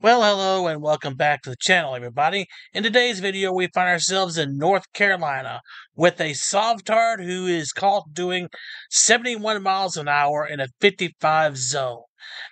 Well, hello and welcome back to the channel, everybody. In today's video, we find ourselves in North Carolina with a Sovtard who is caught doing 71 miles an hour in a 55 zone.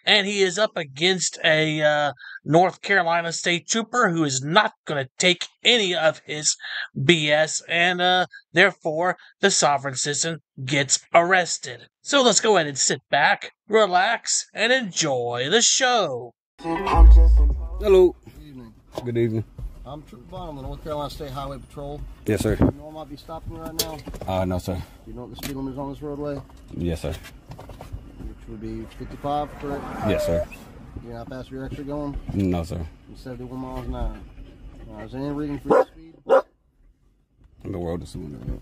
And he is up against a uh, North Carolina state trooper who is not going to take any of his BS, and uh, therefore the sovereign citizen gets arrested. So let's go ahead and sit back, relax, and enjoy the show. Hello. Good evening. Good evening. I'm on the North Carolina State Highway Patrol. Yes, sir. You know I might be stopping right now. Uh, no, sir. Do you know what the speed limit is on this roadway? Yes, sir. Which would be 55, correct? Yes, sir. You know how fast you're actually going? No, sir. You're 71 miles an hour. Now, is there any reason for your speed? I'm the world is soon.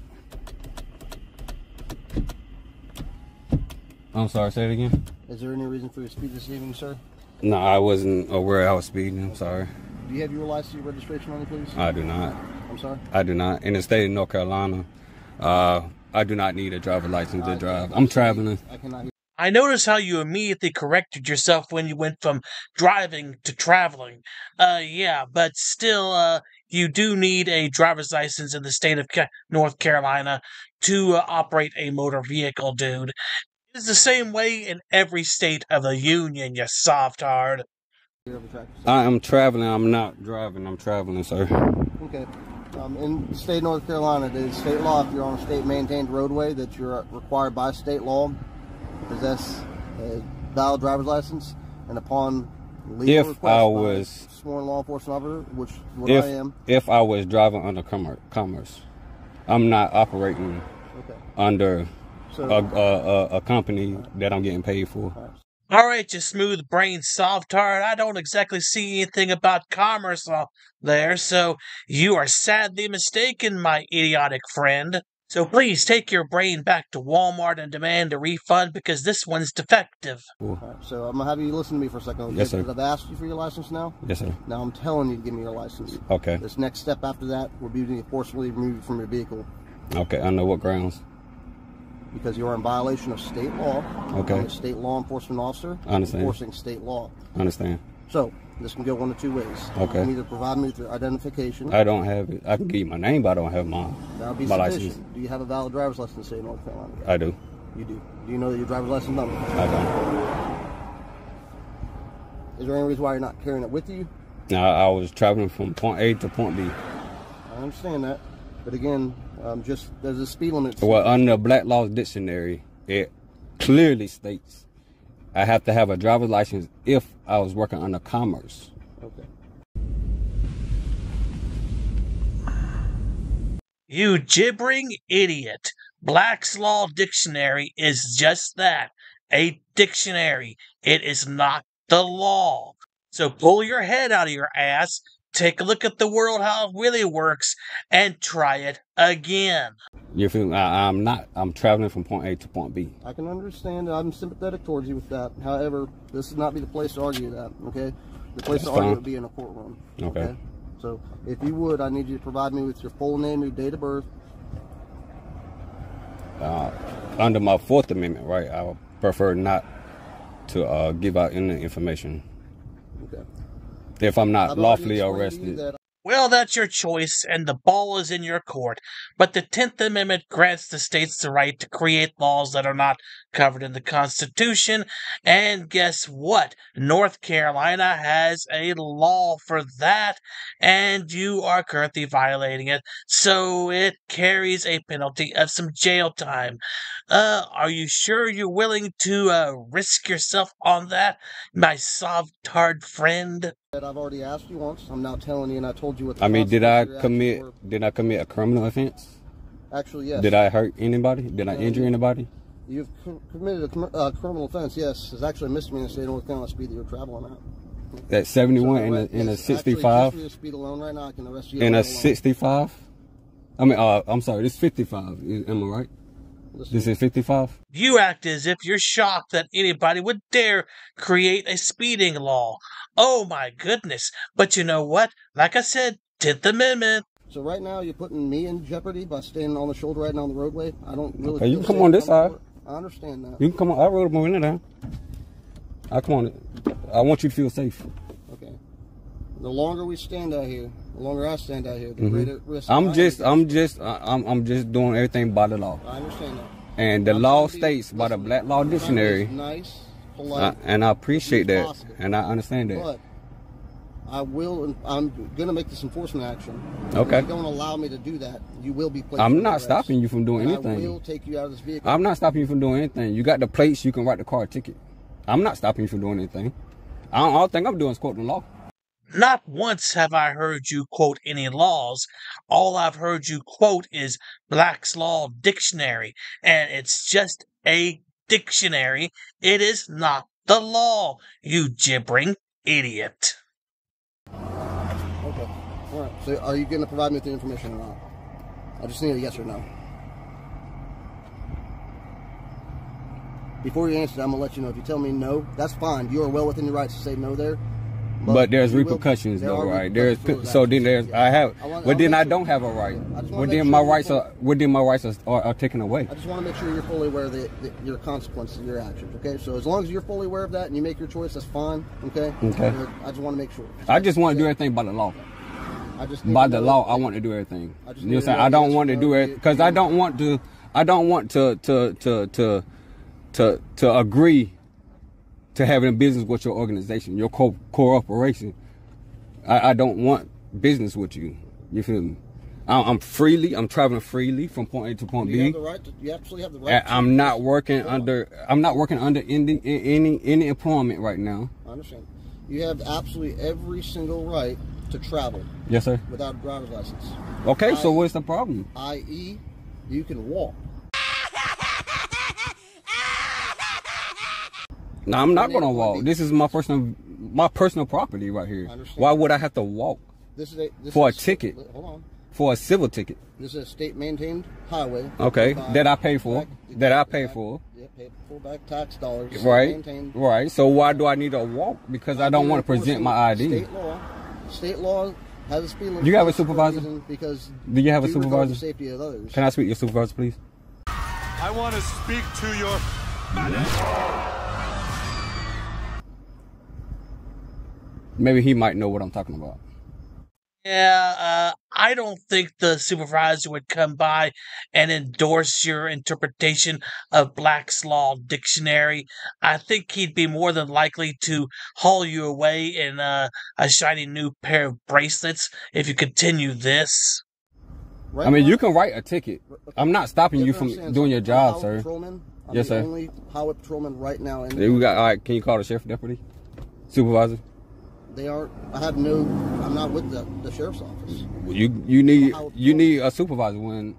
I'm sorry, say it again. Is there any reason for your speed this evening, sir? No, I wasn't aware I was speeding. I'm sorry. Do you have your license, your registration on you, please? I do not. I'm sorry? I do not. In the state of North Carolina, uh, I do not need a driver license to drive. I'm traveling. I cannot hear. I noticed how you immediately corrected yourself when you went from driving to traveling. Uh, yeah, but still, uh, you do need a driver's license in the state of North Carolina to uh, operate a motor vehicle, dude. It's the same way in every state of the union, you soft hard. hear of the traffic. I am traveling. I'm not driving. I'm traveling, sir. Okay. Um, in the state of North Carolina, it is state law if you're on a state maintained roadway that you're required by state law to possess a valid driver's license and upon legal If request I was- a sworn law enforcement officer, which is what If I am. if I was driving under commerce, I'm not operating Okay. under So a, a, a, a company that I'm getting paid for. All right, you smooth brain Sovtard. I don't exactly see anything about commerce on there, so you are sadly mistaken, my idiotic friend. So please take your brain back to Walmart and demand a refund because this one's defective. all right, so I'm gonna have you listen to me for a second. okay? Yes, sir. Because I've asked you for your license now. Yes, sir. Now I'm telling you to give me your license. Okay. This next step after that will be to forcibly remove you from your vehicle Okay. I know what grounds? Because you are in violation of state law. Okay. I'm a state law enforcement officer. I understand. Enforcing state law. Understand? So this can go one of two ways. Okay. You can either provide me with your identification. I don't have it. I can give you my name, but I don't have my that would be my sufficient. license. Do you have a valid driver's license in the state of North Carolina? I do. You do. Do you know your driver's license number? I don't. Is there any reason why you're not carrying it with you? Now I was traveling from point A to point B. I understand that, but again, um, just there's a speed limit. Well, under Black Laws Dictionary, it clearly states I have to have a driver's license if I was working under commerce. okay. You gibbering idiot. Black's Law Dictionary is just that a dictionary. It is not the law. So pull your head out of your ass, take a look at the world how it really works, and try it again. You feel? me? I, I'm not. I'm traveling from point A to point B. I can understand. I'm sympathetic towards you with that. However, this would not be the place to argue that. Okay, the place That's to argue fine. would be in a courtroom. Okay. So, if you would, I need you to provide me with your full name, your date of birth. Uh, under my Fourth Amendment, right? I prefer not to uh, give out any information Okay. If I'm not lawfully explained to you arrested. Well, that's your choice, and the ball is in your court. But the 10th Amendment grants the states the right to create laws that are not covered in the Constitution. And guess what? North Carolina has a law for that, and you are currently violating it. So it carries a penalty of some jail time. Uh, are you sure you're willing to uh, risk yourself on that, my Sovtard friend? that I've already asked you once. I'm now telling you, and I told you what. The I mean, did I commit? actually Did I commit a criminal offense? Actually, yes. Did I hurt anybody? Did I injure you- anybody? You've committed a com- uh, criminal offense. Yes, it's actually a misdemeanor in the state of North Carolina speed that you're traveling at. At 71 So, and a, right, and a yes, 65 just speed alone right now, I can arrest you. and a 65. I mean, uh, I'm sorry, this 55. Am I right? Listen, This is 55. You act as if you're shocked that anybody would dare create a speeding law. Oh my goodness. But you know what? Like I said, 10th Amendment. So right now you're putting me in jeopardy by standing on the shoulder right now on the roadway. I don't really. Okay, you feel come on this coming side. I understand that. You can come on. I rode my window down. I come on. I want you to feel safe. Okay. The longer we stand out here, the longer I stand out here, the mm-hmm. greater risk. I'm just. I'm just, I- I'm, I'm just doing everything by the law. I understand that. And the I'm law be- states by the Black Law I'm trying to be Dictionary, Nice, polite, and I appreciate that, possible. and I understand that. but I will. I'm going to make this enforcement action. Okay. If you don't allow me to do that, you will be. placed I'm not stopping you from doing anything. I will take you out of this vehicle. I'm not stopping you from doing anything. You got the plates, you can write the car ticket. I'm not stopping you from doing anything. I don't, all thing I'm doing is quoting the law. Not once have I heard you quote any laws. All I've heard you quote is Black's Law Dictionary, and it's just a dictionary. It is not the law, you gibbering idiot. Okay. All right. So, are you going to provide me with the information or not? I just need a yes or no. Before you answer, I'm gonna let you know. If you tell me no, that's fine. You are well within your rights to say no there. But, there's you will- repercussions there though, right? There's repercussions so then there's yeah. I have, I want- but I'll then I don't have a right. I just wanna But make then sure my rights are, but then my rights are, are, are taken away. I just want to make sure you're fully aware of the, the, your consequences of your actions. Okay, so as long as you're fully aware of that and you make your choice, that's fine. Okay. Okay. I just want to make sure. I just want to do everything by the law. I just need By the law, I want to do everything. I just You know what I'm saying? I don't want to do it because I don't want to. I don't want to to to to to to agree to having a business with your organization, your co- corporation. I, I don't want business with you. You feel me? I- I'm freely. I'm traveling freely from point A to point you B. Have the right to, you absolutely have the right. I, am not working under. I'm not working under any any any employment right now. I understand. You have absolutely every single right to travel Yes, sir. without a driver's license. Okay, so what's the problem? I.e., you can walk. No, I'm not gonna walk. This is my personal my personal property right here. Why would I have to walk This is a this For a is ticket. Hold on. for a civil ticket? This is a state maintained highway. Okay, that I pay for, back- that I pay back- for. Yeah, pay full back tax dollars. Right, Maintained. right. So why do I need to walk? Because I don't want to present my ID. State law. State law has a speed limit. You have a supervisor? reason Because Do you have a supervisor? Safety of others. Can I speak to your supervisor, please? I want to speak to your Maybe he might know what I'm talking about. Yeah, uh, I don't think the supervisor would come by and endorse your interpretation of Black's Law Dictionary. I think he'd be more than likely to haul you away in uh, a shiny new pair of bracelets if you continue this. I mean, you can write a ticket. I'm not stopping you That's what from I'm saying. doing So your I'm a job, highway sir. Patrolman. I'm Yes, the sir. Only highway patrolman right now, and We got. All right, can you call the sheriff deputy, supervisor? They are. I have no. I'm not with the, the sheriff's office. You you need you need a supervisor when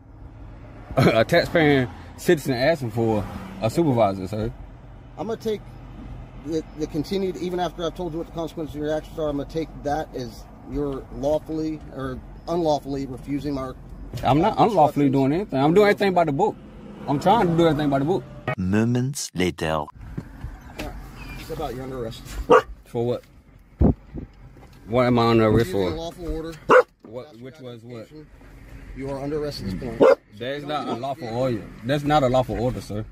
a taxpaying citizen asking for a supervisor, sir. I'm gonna take the, the continued. Even after I've told you what the consequences of your actions are, I'm gonna take that as you're lawfully or unlawfully refusing our. I'm not unlawfully doing anything. I'm doing everything by the book. I'm trying to do everything by the book. Moments later. It's about you're under arrest. For what? What am I on the arrest for? lawful order. What? Which was what? You are under arrest at this point. That's not a lawful order. That's not a lawful order, sir.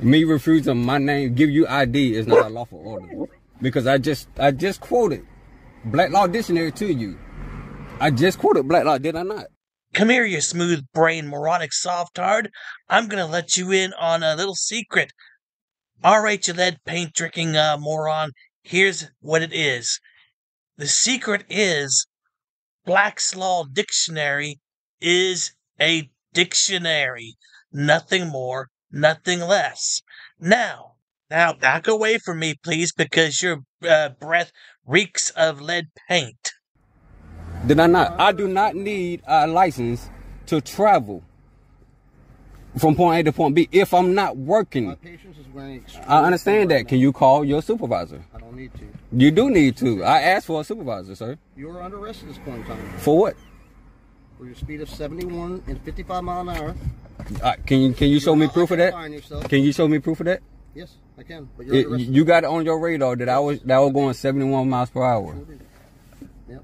Me refusing my name, give you ID is not a lawful order. Because I just I just quoted Black Law Dictionary to you. I just quoted Black Law, did I not? Come here, you smooth brain moronic Sovtard. I'm gonna let you in on a little secret. Alright, you lead paint drinking uh, moron. Here's what it is. The secret is Black's Law Dictionary is a dictionary. Nothing more, nothing less. Now, now back away from me, please, because your uh, breath reeks of lead paint. Did I not? I do not need a license to travel from point A to point B if I'm not working. My patience is wearing. I understand right that. Can you call your supervisor? I don't need to. You do need to. I asked for a supervisor, sir. You are under arrest at this point in time For what? for your speed of 71 and 55 mile an hour. Uh, can you can you show me proof of that? Can you show me proof of that? Yes, I can. But you're It, you got it on your radar that I was that I was going 71 miles per hour. Yep.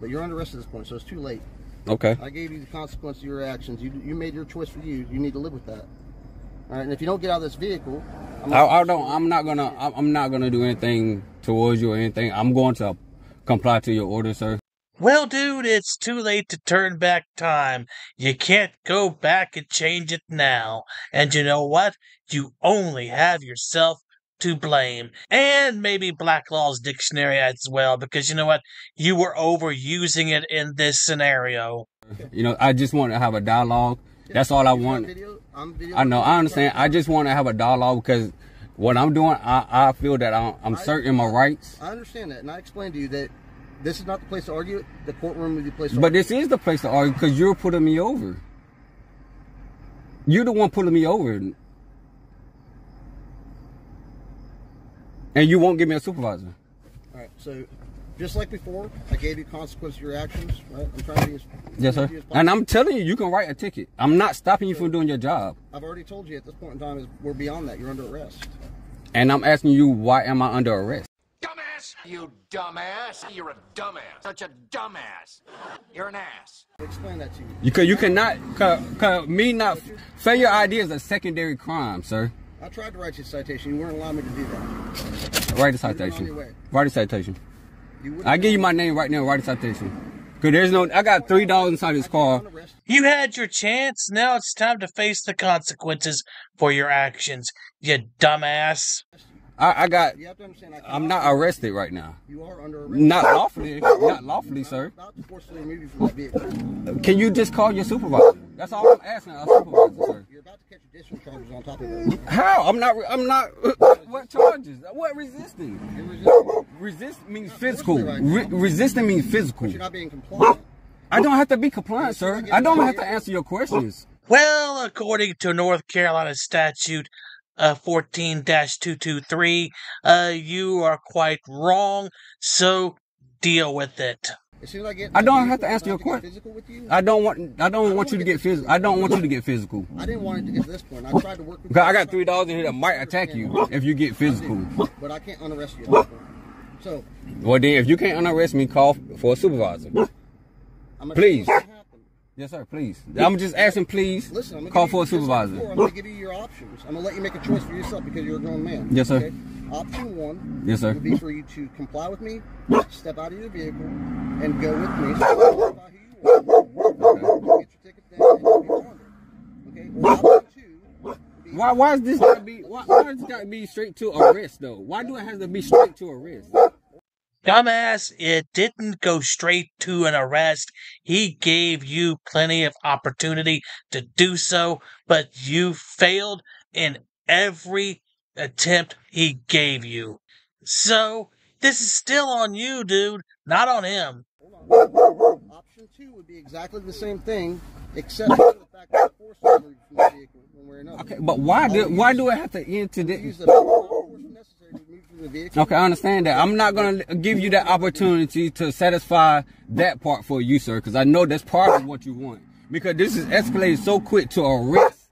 But you're under arrest at this point, so it's too late. Okay. I gave you the consequence of your actions. You you made your choice for you. You need to live with that. All right. And if you don't get out of this vehicle, I'm I, I don't. I'm not gonna. I'm I'm not gonna do anything towards you or anything. I'm going to comply to your order, sir. Well, dude, it's too late to turn back time. You can't go back and change it now. And you know what? You only have yourself to blame. And maybe Black Law's dictionary as well, because you know what? You were overusing it in this scenario. You know, I just want to have a dialogue. That's all I want. I'm video I know. I understand. I just want to have a dialogue because what I'm doing, I, I feel that I'm, I'm certain my rights. I understand that, and I explained to you that this is not the place to argue. The courtroom is the place to But argue. this is the place to argue because you're putting me over. You're the one pulling me over. And you won't give me a supervisor. All right. So, just like before, I gave you consequence of your actions. Right. I'm trying to be as Yes, sir. as. And I'm telling you, you can write a ticket. I'm not stopping you from doing your job. I've already told you at this point in time is we're beyond that. You're under arrest. And I'm asking you, why am I under arrest? Dumbass! You dumbass! You're a dumbass! Such a dumbass! You're an ass! Explain that to you. You can, you cannot, cause, cause me not, failure ID is a secondary crime, sir. I tried to write you a citation. You weren't allowing me to do that. Write a on your citation. Write a citation. I give you my name right now. Write a citation. Cause there's no. I got three dollars inside this car. You had your chance. Now it's time to face the consequences for your actions. You dumbass. I, I got. You have to understand. I I'm not arrested right now. You are under arrest. Not lawfully. Not lawfully, sir. I'm about to forcibly remove you from that vehicle. Can you just call your supervisor? That's all I'm asking. A supervisor, sir. You're about to catch additional charges on top of it. How? I'm not. I'm not. What charges? What resisting? Resisting. Resist means physical. Re- resisting means physical. You're not being compliant. I don't have to be compliant, sir. I don't have to answer your questions. Well, according to North Carolina statute 14-223, uh, you are quite wrong, so deal with it. As soon as I get, in I that don't have to answer your question. You. I don't want. I don't want you to get physical. I don't want you to get physical. I didn't want it to get to this point. I tried to work with. Because I got three dollars in here that might attack you if you get physical. but I can't unarrest you at this point. So Well, then, if you can't unarrest me, call for a supervisor. I'm gonna Please. tell you what happened. Yes, sir. Please. I'm just asking. Please Listen, I'm gonna call for a supervisor. before, I'm gonna give you your options. I'm gonna let you make a choice for yourself because you're a grown man. Yes, sir. Okay? Option one Yes, sir. would be for you to comply with me, step out of your vehicle, and go with me. So you are. Get your ticket then, and you'll be. Okay. Two Why? Why is this gotta be? Why, why does it gotta be straight to arrest though? Why do it have to be straight to arrest? Dumbass, it didn't go straight to an arrest. He gave you plenty of opportunity to do so, but you failed in every attempt he gave you. So, this is still on you, dude, not on him. Option two would be exactly the same thing, except for the fact that the force is removed from the vehicle one way or another. Okay, but why do why do it have to end to this? the force necessary to remove from the vehicle. Okay, I understand that. I'm not gonna give you that opportunity to satisfy that part for you, sir, because I know that's part of what you want. Because this is escalated so quick to arrest,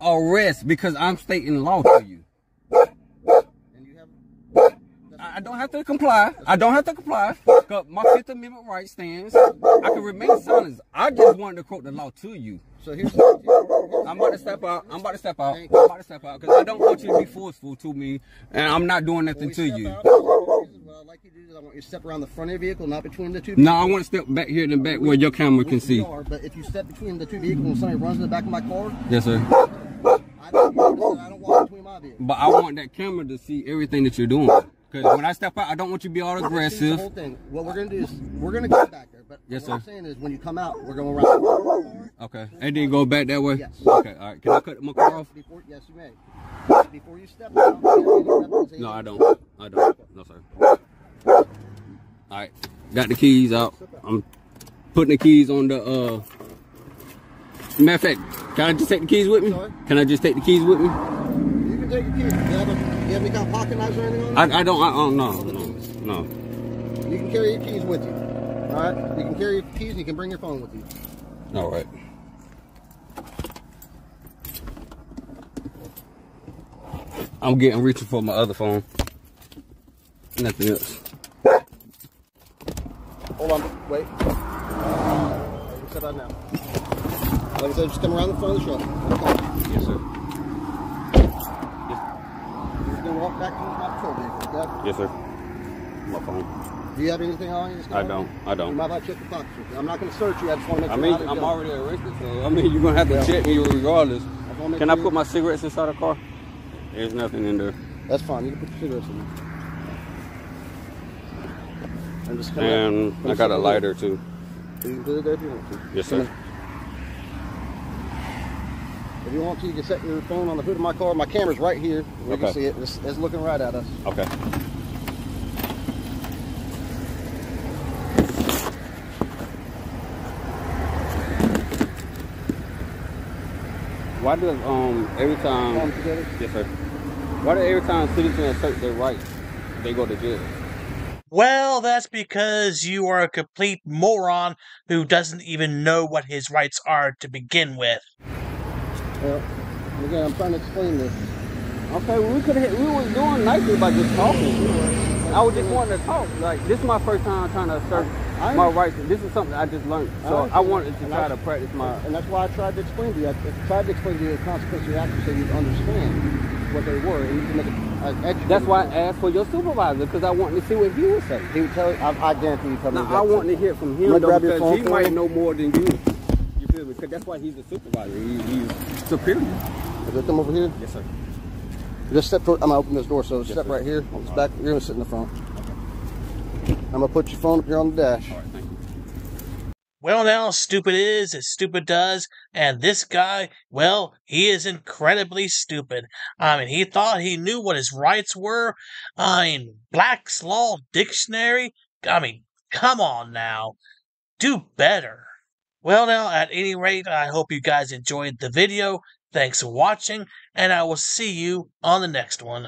arrest, because I'm stating law to you. I don't have to comply. I don't have to comply. my Fifth Amendment right stands. I can remain silent. I just wanted to quote the law to you. so here's the I'm about to step out. I'm about to step out. I'm about to step out because I don't want you to be forceful to me, and I'm not doing nothing to you. out, I'd like you to do is I want you to step around the front of the vehicle, not between the two. No, I want to step back here in the back where your camera can see. are, but if you step between the two vehicles and somebody runs in the back of my car, Yes, sir. I don't that I don't walk between my vehicles. But I want that camera to see everything that you're doing. Because when I step out, I don't want you to be all See, the whole aggressive. thing. What we're gonna do is we're gonna come back there, but Yes, what I'm saying is when you come out, we're going around Okay. And then go back that way? Yes. Okay, all right. Can I cut my car off? before. Yes, you may. Before you step out, you have any No, I don't. I don't. No, sir. All right. Got the keys out. I'm putting the keys on the, uh... Matter of fact, can I just take the keys with me? Sorry? Can I just take the keys with me? You can take the keys. Do you have, a, you have any kind of pocket knives or anything on? I, I don't, I don't, no, no, no. You can carry your keys with you. All right. You can carry your keys and you can bring your phone with you. All right. I'm getting reaching for my other phone. Nothing else. Hold on. Wait. step out now. Like I said, just come around the front of the. Okay. Yes, sir. You're just gonna walk back to my patrol vehicle, okay? Yes, sir. My phone. Do you have anything on you? I don't. I don't. You might have to check the you. I'm not gonna search you. I just want to make I sure mean, I'm already arrested, so I mean, you're gonna have to Yeah. check me regardless. I Can I put my cigarettes inside the car? There's nothing in there. That's fine. You can put your cigarettes in there. And just And I got a lighter too. You can put it there if you want to. Yes, sir. If you want to, you can set your phone on the hood of my car. My camera's right here. We can see it. It's, it's looking right at us. Okay. Why does um every time yes sir? Why do every time citizens assert their rights, they go to jail? Well, that's because you are a complete moron who doesn't even know what his rights are to begin with. Well, again, I'm trying to explain this. Okay, well, we could have we was doing nicely by just talking. I was just wanting to talk. Like this is my first time trying to assert I- my rights. This is something I just learned. So I, understand. wanted to And try to practice my And that's why I tried to explain to you. I, I tried to explain to you the consequences of your actions so you'd understand what they were and you can make educated. That's why I asked for your supervisor because I wanted to see what he would say. He would tell you, I, I guarantee you tell. Now, I exact want to hear from him though, grab your because phone he might know more than you. You feel me? Because that's why he's a supervisor. He, he's superior. Is come over here? Yes, sir. Just step toward, I'm gonna open this door, so Yes, step sir. right here. Back, you're gonna sit in the front. I'm gonna put your phone up here on the dash. Well, now, stupid is as stupid does, and this guy, well, he is incredibly stupid. I mean, he thought he knew what his rights were. I mean, Black's Law Dictionary? I mean, come on now. Do better. Well, now, at any rate, I hope you guys enjoyed the video. Thanks for watching, and I will see you on the next one.